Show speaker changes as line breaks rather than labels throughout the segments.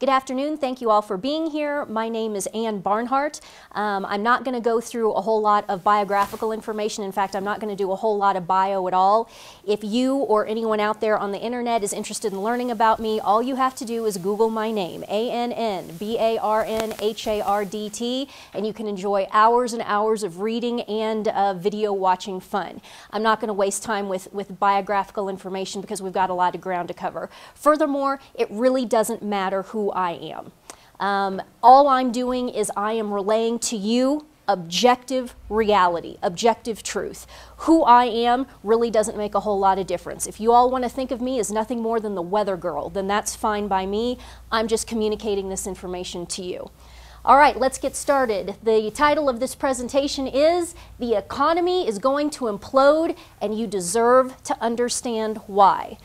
Good afternoon. Thank you all for being here. My name is Ann Barnhardt. Um, I'm not going to go through a whole lot of biographical information. In fact, I'm not going to do a whole lot of bio at all. If you or anyone out there on the internet is interested in learning about me, all you have to do is Google my name, A-N-N-B-A-R-N-H-A-R-D-T, and you can enjoy hours and hours of reading and uh, video watching fun. I'm not going to waste time with, with biographical information because we've got a lot of ground to cover. Furthermore, it really doesn't matter who I am. Um, all I'm doing is I am relaying to you objective reality, objective truth. Who I am really doesn't make a whole lot of difference. If you all want to think of me as nothing more than the weather girl, then that's fine by me. I'm just communicating this information to you. All right, let's get started. The title of this presentation is The Economy is Going to Implode and You Deserve to Understand Why.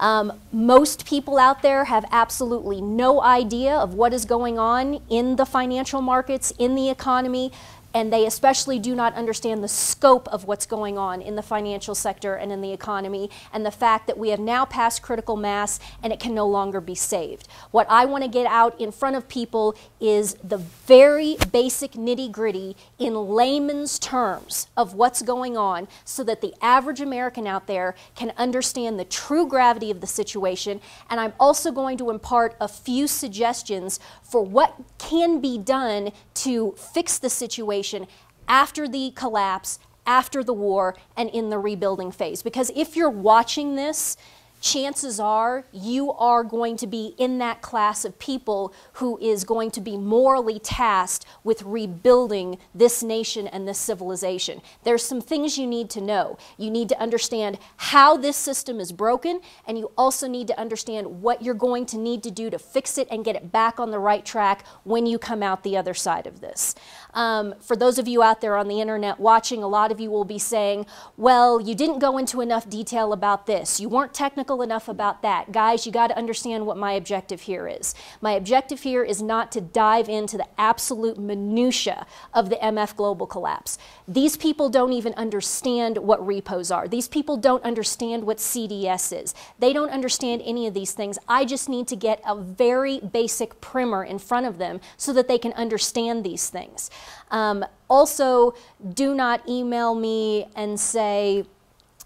Um, most people out there have absolutely no idea of what is going on in the financial markets, in the economy, and they especially do not understand the scope of what's going on in the financial sector and in the economy and the fact that we have now passed critical mass and it can no longer be saved. What I want to get out in front of people is the very basic nitty gritty in layman's terms of what's going on so that the average American out there can understand the true gravity of the situation. And I'm also going to impart a few suggestions for what can be done to fix the situation situation after the collapse, after the war, and in the rebuilding phase. Because if you're watching this, chances are you are going to be in that class of people who is going to be morally tasked with rebuilding this nation and this civilization. There's some things you need to know. You need to understand how this system is broken, and you also need to understand what you're going to need to do to fix it and get it back on the right track when you come out the other side of this. Um, for those of you out there on the internet watching, a lot of you will be saying, well, you didn't go into enough detail about this. You weren't technical enough about that. Guys, you got to understand what my objective here is. My objective here is not to dive into the absolute minutia of the MF global collapse. These people don't even understand what repos are. These people don't understand what CDS is. They don't understand any of these things. I just need to get a very basic primer in front of them so that they can understand these things. Um, also, do not email me and say,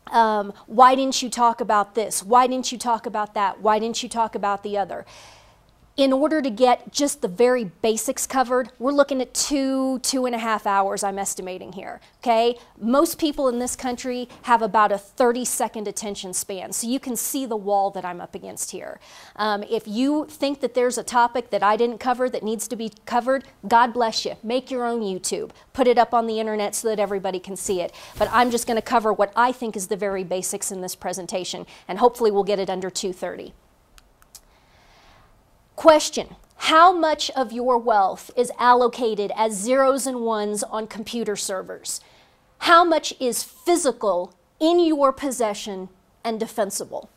um, why didn't you talk about this? Why didn't you talk about that? Why didn't you talk about the other? In order to get just the very basics covered, we're looking at two, two and a half hours, I'm estimating here, okay? Most people in this country have about a 30 second attention span, so you can see the wall that I'm up against here. Um, if you think that there's a topic that I didn't cover that needs to be covered, God bless you. Make your own YouTube. Put it up on the internet so that everybody can see it. But I'm just gonna cover what I think is the very basics in this presentation, and hopefully we'll get it under 230. Question How much of your wealth is allocated as zeros and ones on computer servers? How much is physical in your possession and defensible?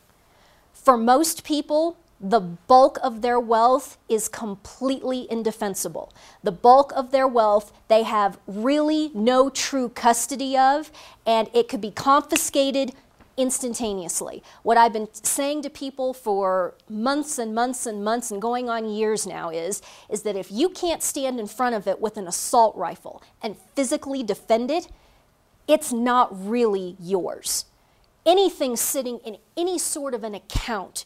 For most people, the bulk of their wealth is completely indefensible. The bulk of their wealth they have really no true custody of, and it could be confiscated, instantaneously. What I've been saying to people for months and months and months and going on years now is, is that if you can't stand in front of it with an assault rifle and physically defend it, it's not really yours. Anything sitting in any sort of an account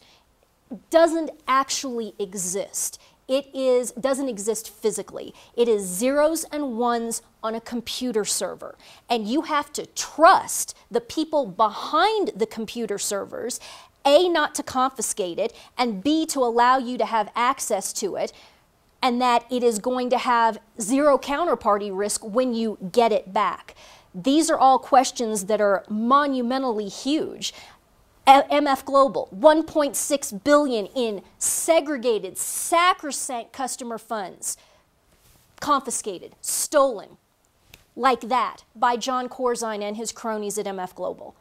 doesn't actually exist. It is, doesn't exist physically. It is zeros and ones on a computer server. And you have to trust the people behind the computer servers, A, not to confiscate it, and B, to allow you to have access to it, and that it is going to have zero counterparty risk when you get it back. These are all questions that are monumentally huge. MF Global, 1.6 billion in segregated, sacrosanct customer funds, confiscated, stolen, like that by Jon Corzine and his cronies at MF Global.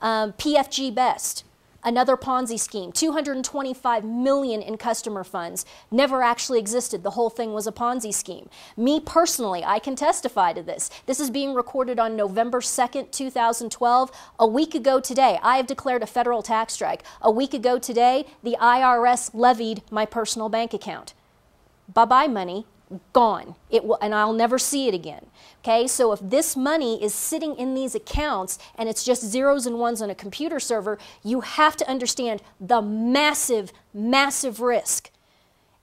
Um, PFG Best, Another Ponzi scheme, 225 million in customer funds, never actually existed. The whole thing was a Ponzi scheme. Me personally, I can testify to this. This is being recorded on November 2nd, 2012. A week ago today, I have declared a federal tax strike. A week ago today, the IRS levied my personal bank account. Bye-bye money, gone. It will, and I'll never see it again. Okay, so if this money is sitting in these accounts and it's just zeros and ones on a computer server, you have to understand the massive, massive risk.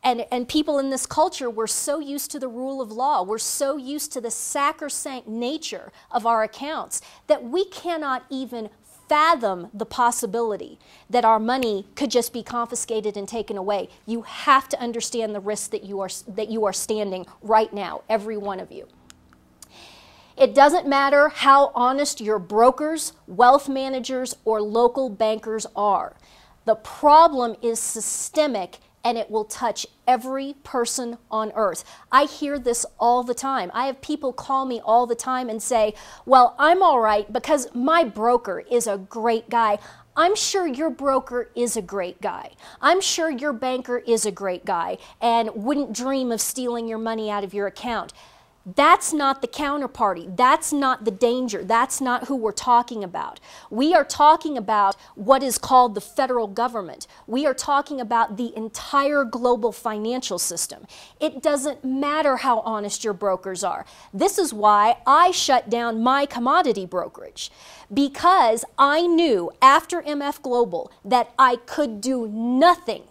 And, and people in this culture, we're so used to the rule of law, we're so used to the sacrosanct nature of our accounts that we cannot even fathom the possibility that our money could just be confiscated and taken away. You have to understand the risk that you are, that you are standing right now, every one of you. It doesn't matter how honest your brokers, wealth managers, or local bankers are. The problem is systemic and it will touch every person on earth. I hear this all the time. I have people call me all the time and say, Well, I'm all right because my broker is a great guy. I'm sure your broker is a great guy. I'm sure your banker is a great guy and wouldn't dream of stealing your money out of your account. That's not the counterparty. That's not the danger. That's not who we're talking about. We are talking about what is called the federal government. We are talking about the entire global financial system. It doesn't matter how honest your brokers are. This is why I shut down my commodity brokerage because I knew after MF Global that I could do nothing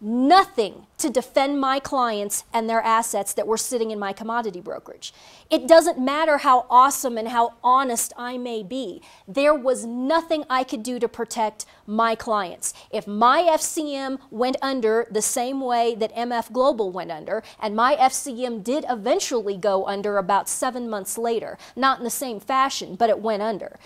nothing to defend my clients and their assets that were sitting in my commodity brokerage. It doesn't matter how awesome and how honest I may be. There was nothing I could do to protect my clients. If my FCM went under the same way that MF Global went under, and my FCM did eventually go under about seven months later, not in the same fashion, but it went under.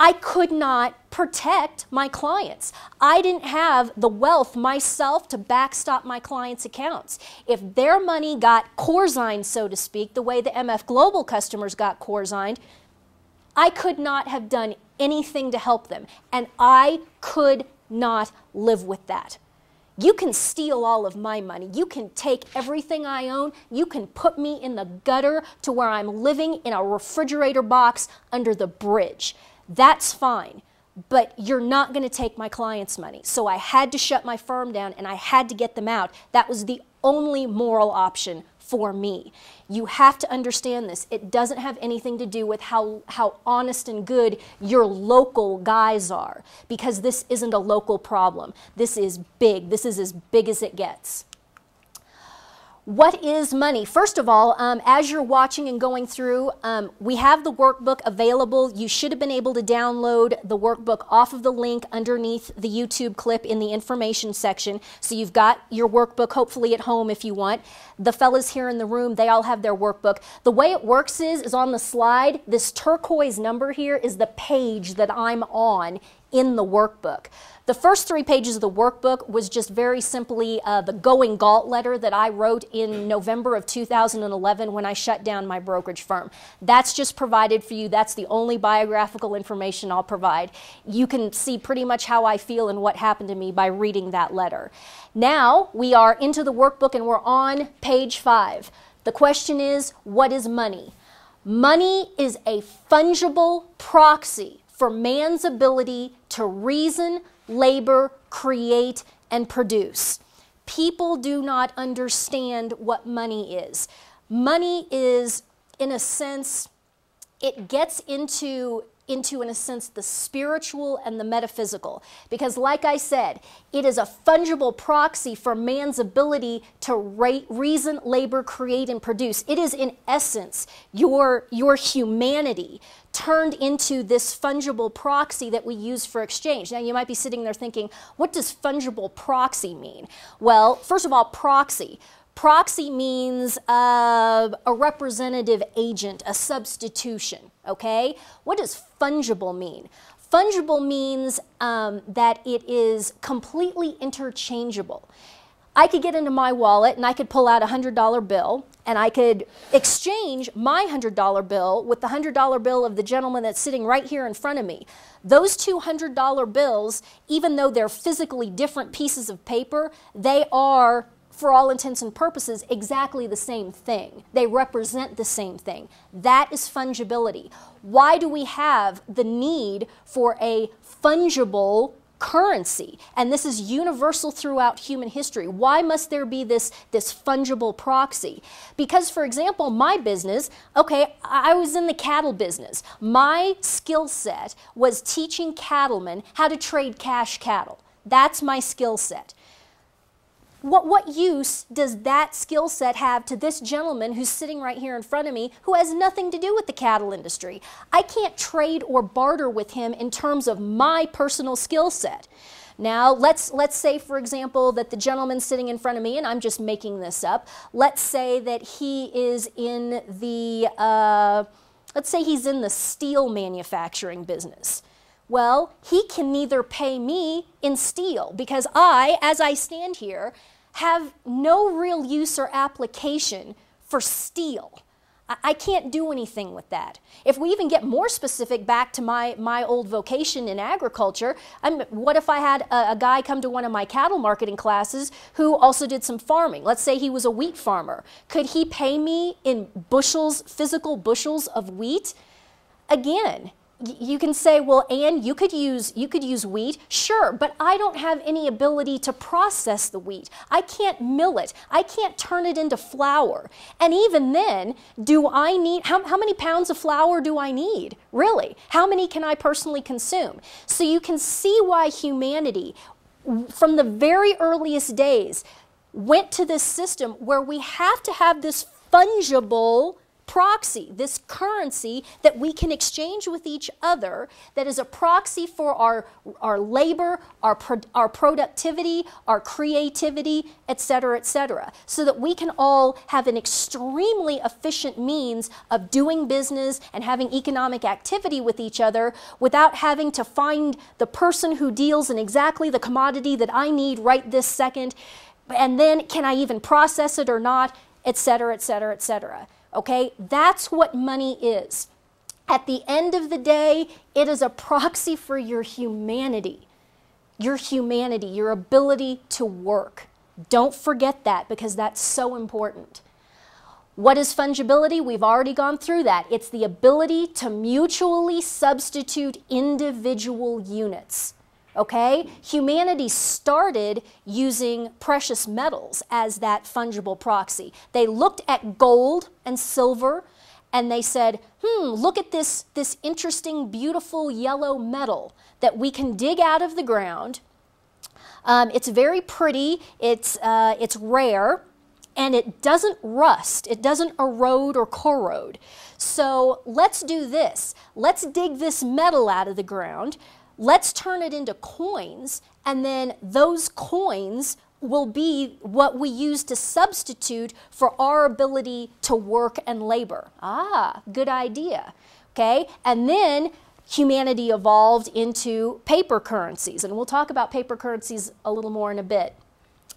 I could not protect my clients. I didn't have the wealth myself to backstop my clients' accounts. If their money got corzined, so to speak, the way the MF Global customers got corzined, I could not have done anything to help them. And I could not live with that. You can steal all of my money. You can take everything I own. You can put me in the gutter to where I'm living in a refrigerator box under the bridge that's fine. But you're not going to take my client's money. So I had to shut my firm down and I had to get them out. That was the only moral option for me. You have to understand this. It doesn't have anything to do with how, how honest and good your local guys are, because this isn't a local problem. This is big. This is as big as it gets. What is money? First of all, um, as you're watching and going through, um, we have the workbook available. You should have been able to download the workbook off of the link underneath the YouTube clip in the information section. So you've got your workbook hopefully at home if you want. The fellas here in the room, they all have their workbook. The way it works is, is on the slide, this turquoise number here is the page that I'm on in the workbook. The first three pages of the workbook was just very simply uh, the going galt letter that I wrote in November of 2011 when I shut down my brokerage firm. That's just provided for you. That's the only biographical information I'll provide. You can see pretty much how I feel and what happened to me by reading that letter. Now we are into the workbook and we're on page five. The question is, what is money? Money is a fungible proxy for man's ability to reason, labor, create, and produce. People do not understand what money is. Money is, in a sense, it gets into into, in a sense, the spiritual and the metaphysical. Because, like I said, it is a fungible proxy for man's ability to rate, reason, labor, create, and produce. It is, in essence, your, your humanity turned into this fungible proxy that we use for exchange. Now, you might be sitting there thinking, what does fungible proxy mean? Well, first of all, proxy. Proxy means uh, a representative agent, a substitution, okay? What does fungible mean? Fungible means um, that it is completely interchangeable. I could get into my wallet and I could pull out a $100 bill and I could exchange my $100 bill with the $100 bill of the gentleman that's sitting right here in front of me. Those two $100 bills, even though they're physically different pieces of paper, they are for all intents and purposes, exactly the same thing. They represent the same thing. That is fungibility. Why do we have the need for a fungible currency and this is universal throughout human history why must there be this this fungible proxy because for example my business okay i was in the cattle business my skill set was teaching cattlemen how to trade cash cattle that's my skill set what, what use does that skill set have to this gentleman who's sitting right here in front of me who has nothing to do with the cattle industry? I can't trade or barter with him in terms of my personal skill set. Now, let's, let's say, for example, that the gentleman sitting in front of me, and I'm just making this up, let's say that he is in the, uh, let's say he's in the steel manufacturing business. Well, he can neither pay me in steel because I, as I stand here, have no real use or application for steel. I can't do anything with that. If we even get more specific back to my, my old vocation in agriculture, I'm, what if I had a, a, guy come to one of my cattle marketing classes who also did some farming? Let's say he was a wheat farmer. Could he pay me in bushels, physical bushels of wheat? Again, you can say, well, Ann, you could use you could use wheat, sure, but I don't have any ability to process the wheat. I can't mill it. I can't turn it into flour. And even then, do I need how, how many pounds of flour do I need? Really? How many can I personally consume? So you can see why humanity, from the very earliest days, went to this system where we have to have this fungible proxy, this currency that we can exchange with each other that is a proxy for our, our labor, our, pro, our productivity, our creativity, etc., etc., so that we can all have an extremely efficient means of doing business and having economic activity with each other without having to find the person who deals in exactly the commodity that I need right this second, and then can I even process it or not, etc., etc., etc. Okay? That's what money is. At the end of the day, it is a proxy for your humanity. Your humanity, your ability to work. Don't forget that because that's so important. What is fungibility? We've already gone through that. It's the ability to mutually substitute individual units. Okay? Humanity started using precious metals as that fungible proxy. They looked at gold and silver and they said, hmm, look at this, this interesting, beautiful yellow metal that we can dig out of the ground. Um, it's very pretty, it's, uh, it's rare, and it doesn't rust, it doesn't erode or corrode. So let's do this. Let's dig this metal out of the ground. Let's turn it into coins, and then those coins will be what we use to substitute for our ability to work and labor. Ah, good idea. Okay, and then humanity evolved into paper currencies, and we'll talk about paper currencies a little more in a bit.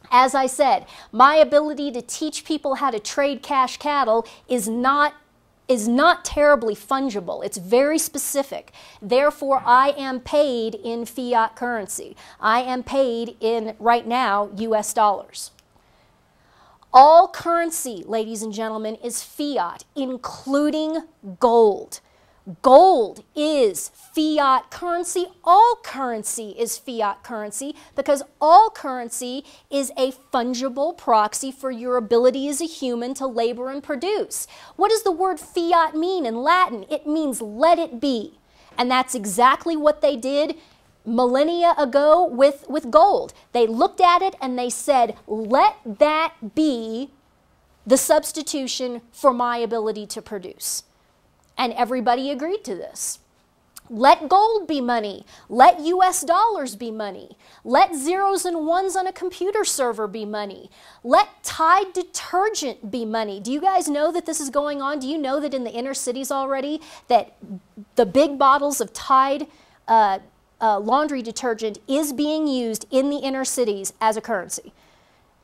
As I said, my ability to teach people how to trade cash cattle is not is not terribly fungible. It's very specific. Therefore, I am paid in fiat currency. I am paid in, right now, US dollars. All currency, ladies and gentlemen, is fiat, including gold. Gold is fiat currency. All currency is fiat currency because all currency is a fungible proxy for your ability as a human to labor and produce. What does the word fiat mean in Latin? It means let it be. And that's exactly what they did millennia ago with, with gold. They looked at it and they said, let that be the substitution for my ability to produce. And everybody agreed to this. Let gold be money. Let US dollars be money. Let zeros and ones on a computer server be money. Let Tide detergent be money. Do you guys know that this is going on? Do you know that in the inner cities already that the big bottles of Tide uh, uh, laundry detergent is being used in the inner cities as a currency?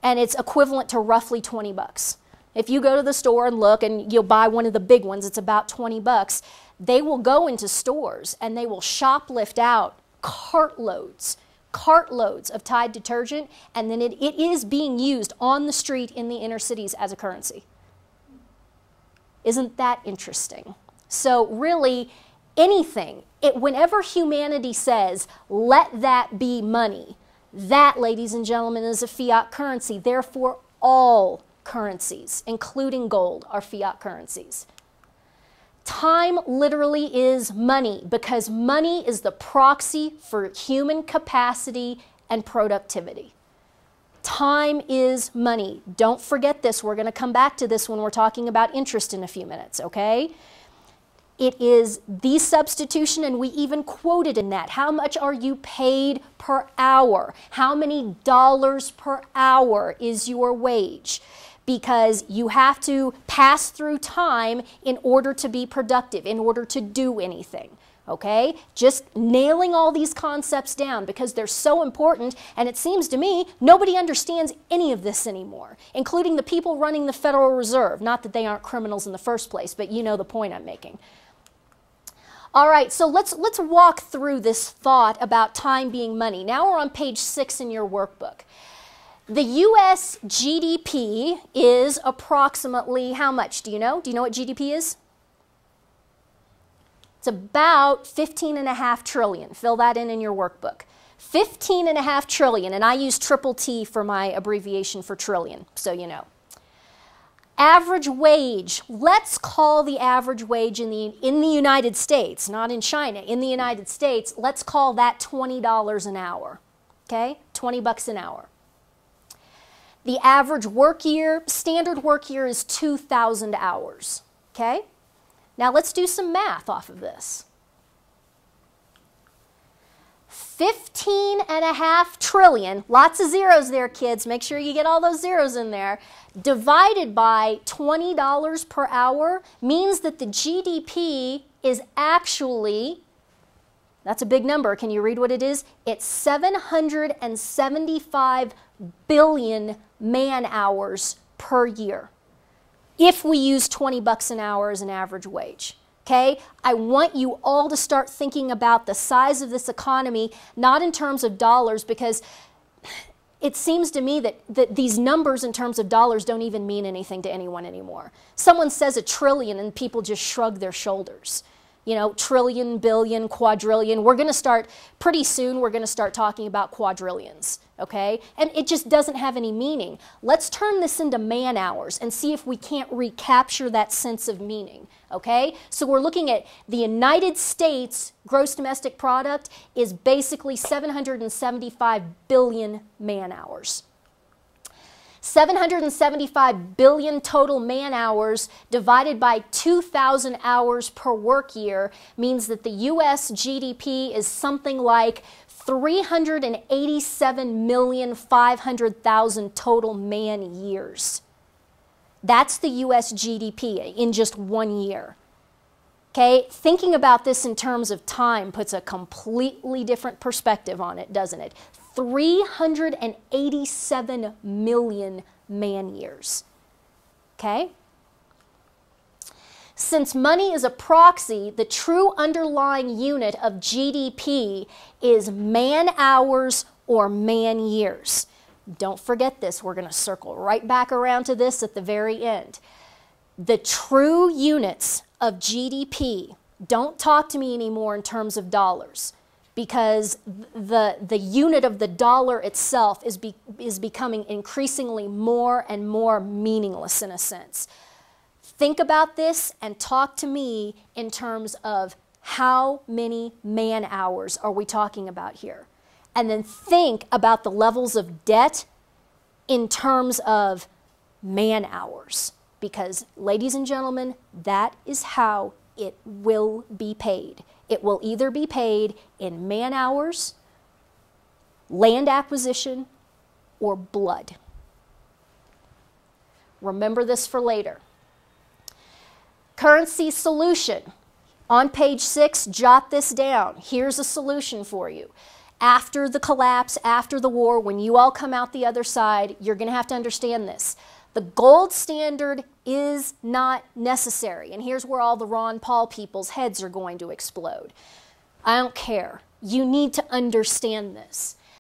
And it's equivalent to roughly 20 bucks. If you go to the store and look and you'll buy one of the big ones, it's about 20 bucks. They will go into stores and they will shoplift out cartloads, cartloads of Tide detergent, and then it, it is being used on the street in the inner cities as a currency. Isn't that interesting? So, really, anything, it, whenever humanity says, let that be money, that, ladies and gentlemen, is a fiat currency. Therefore, all currencies, including gold, are fiat currencies. Time literally is money because money is the proxy for human capacity and productivity. Time is money. Don't forget this. We're going to come back to this when we're talking about interest in a few minutes, okay? It is the substitution, and we even quoted in that. How much are you paid per hour? How many dollars per hour is your wage? Because you have to pass through time in order to be productive, in order to do anything. Okay? Just nailing all these concepts down because they're so important, and it seems to me nobody understands any of this anymore, including the people running the Federal Reserve. Not that they aren't criminals in the first place, but you know the point I'm making. All right, so let's, let's walk through this thought about time being money. Now we're on page six in your workbook. The US GDP is approximately how much? Do you know? Do you know what GDP is? It's about 15 and a half trillion. Fill that in in your workbook. 15 and a half trillion, and I use triple T for my abbreviation for trillion, so you know. Average wage, let's call the average wage in the, in the United States, not in China, in the United States, let's call that $20 an hour, okay? 20 bucks an hour. The average work year, standard work year is 2,000 hours, okay? Now let's do some math off of this. 15 and a half trillion, lots of zeros there, kids. Make sure you get all those zeros in there. Divided by $20 per hour means that the GDP is actually, that's a big number. Can you read what it is? It's 775 billion man hours per year if we use 20 bucks an hour as an average wage. Okay? I want you all to start thinking about the size of this economy, not in terms of dollars, because it seems to me that, that these numbers in terms of dollars don't even mean anything to anyone anymore. Someone says a trillion and people just shrug their shoulders you know, trillion, billion, quadrillion. We're going to start, pretty soon, we're going to start talking about quadrillions, okay? And it just doesn't have any meaning. Let's turn this into man hours and see if we can't recapture that sense of meaning, okay? So we're looking at the United States gross domestic product is basically 775 billion man hours. 775 billion total man hours divided by 2,000 hours per work year means that the US GDP is something like 387,500,000 total man years. That's the US GDP in just one year. Okay, thinking about this in terms of time puts a completely different perspective on it, doesn't it? 387 million man years. Okay? Since money is a proxy, the true underlying unit of GDP is man hours or man years. Don't forget this. We're going to circle right back around to this at the very end. The true units of GDP, don't talk to me anymore in terms of dollars because the, the unit of the dollar itself is, be, is becoming increasingly more and more meaningless in a sense. Think about this and talk to me in terms of how many man hours are we talking about here? And then think about the levels of debt in terms of man hours. Because, ladies and gentlemen, that is how it will be paid. It will either be paid in man hours, land acquisition, or blood. Remember this for later. Currency solution. On page six, jot this down. Here's a solution for you. After the collapse, after the war, when you all come out the other side, you're going to have to understand this. The gold standard is not necessary. And here's where all the Ron Paul people's heads are going to explode. I don't care. You need to understand this.